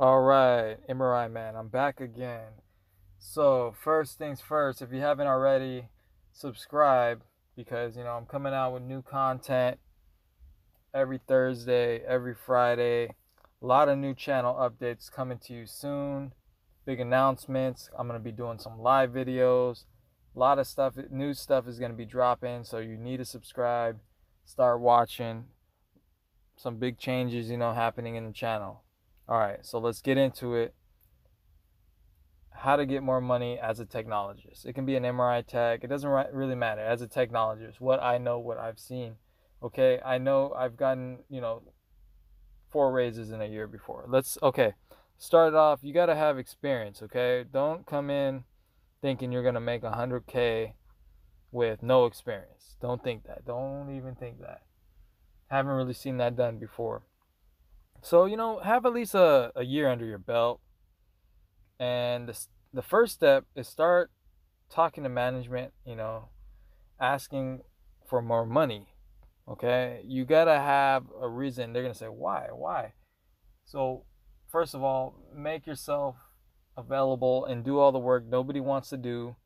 All right, MRI man, I'm back again. So, first things first, if you haven't already, subscribe because you know I'm coming out with new content every Thursday, every Friday. A lot of new channel updates coming to you soon. Big announcements. I'm going to be doing some live videos. A lot of stuff, new stuff is going to be dropping, so you need to subscribe, start watching. Some big changes, you know, happening in the channel. All right, so let's get into it. How to get more money as a technologist. It can be an MRI tech. It doesn't really matter. As a technologist, what I know, what I've seen. Okay, I know I've gotten, you know, four raises in a year before. Let's, okay, start off. You got to have experience, okay? Don't come in thinking you're to make 100K with no experience. Don't think that. Don't even think that. Haven't really seen that done before. So, you know, have at least a, a year under your belt. And the, the first step is start talking to management, you know, asking for more money. Okay. You got to have a reason. They're to say, why? Why? So, first of all, make yourself available and do all the work nobody wants to do.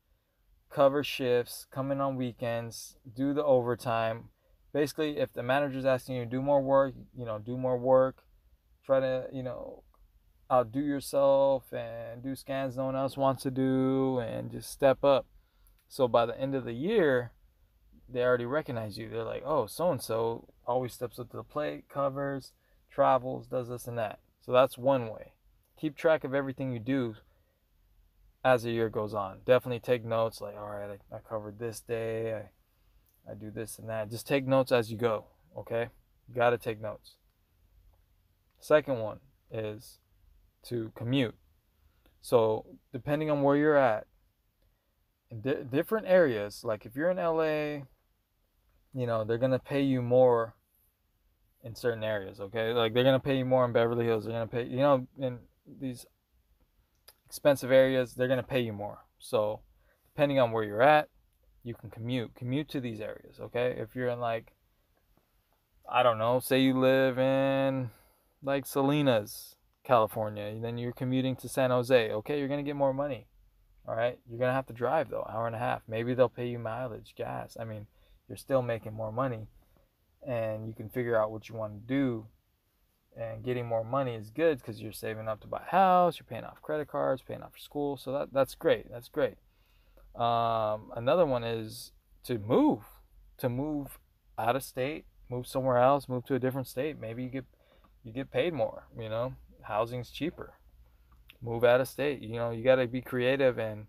Cover shifts, come in on weekends, do the overtime. Basically, if the manager's asking you to do more work, you know, do more work try to you know outdo yourself and do scans no one else wants to do and just step up so by the end of the year they already recognize you. They're like oh so and so always steps up to the plate covers travels does this and that. So that's one way. Keep track of everything you do as the year goes on. Definitely take notes like all right i, I covered this day I, I do this and that. Just take notes as you go okay? You got to take notes. Second one is to commute. So, depending on where you're at, different areas, like if you're in LA, you know, they're to pay you more in certain areas, okay? Like they're to pay you more in Beverly Hills. They're to pay, you know, in these expensive areas, they're to pay you more. So, depending on where you're at, you can commute. Commute to these areas, okay? If you're in like I don't know, say you live in like Salinas, California, and then you're commuting to San Jose. Okay, you're gonna get more money. All right, you're gonna have to drive though, hour and a half. Maybe they'll pay you mileage, gas. I mean, you're still making more money, and you can figure out what you want to do. And getting more money is good because you're saving up to buy a house, you're paying off credit cards, paying off for school. So that that's great. That's great. Um, another one is to move, to move out of state, move somewhere else, move to a different state. Maybe you get you get paid more, you know, housing's cheaper. Move out of state, you know, you got to be creative and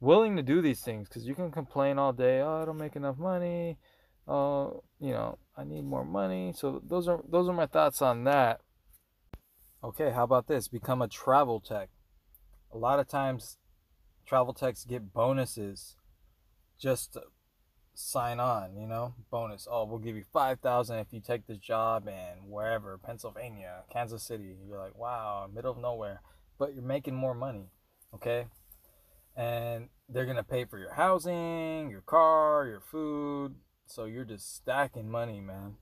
willing to do these things because you can complain all day, oh, I don't make enough money, oh, you know, I need more money. So those are those are my thoughts on that. Okay, how about this? Become a travel tech. A lot of times travel techs get bonuses just sign on, you know, bonus. Oh, we'll give you 5000 if you take this job in wherever, Pennsylvania, Kansas City. You're like, wow, middle of nowhere, but you're making more money, okay? And they're to pay for your housing, your car, your food. So you're just stacking money, man.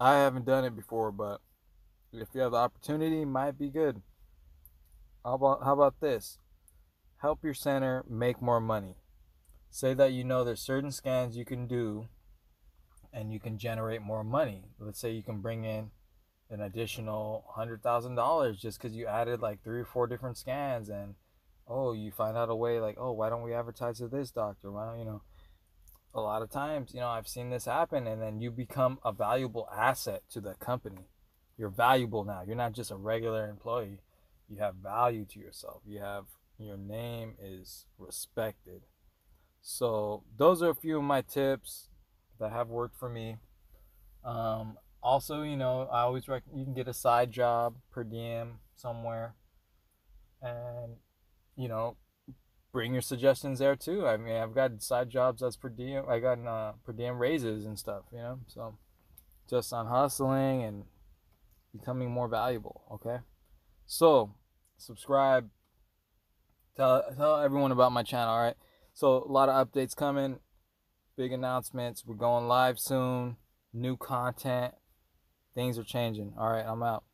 I haven't done it before, but if you have the opportunity, might be good. How about how about this? Help your center make more money say that you know there's certain scans you can do and you can generate more money. Let's say you can bring in an additional hundred thousand dollars just because you added like three or four different scans and oh you find out a way like oh why don't we advertise to this doctor? Why don't you know a lot of times you know i've seen this happen and then you become a valuable asset to the company. You're valuable now. You're not just a regular employee. You have value to yourself. You have your name is respected. So those are a few of my tips that have worked for me. Um, also, you know, I always recommend you can get a side job per diem somewhere, and you know, bring your suggestions there too. I mean, I've got side jobs that's per diem. I got uh, per diem raises and stuff, you know. So just on hustling and becoming more valuable. Okay, so subscribe. Tell tell everyone about my channel. All right. So a lot of updates coming, big announcements. We're going live soon. New content. Things are changing. All right, I'm out.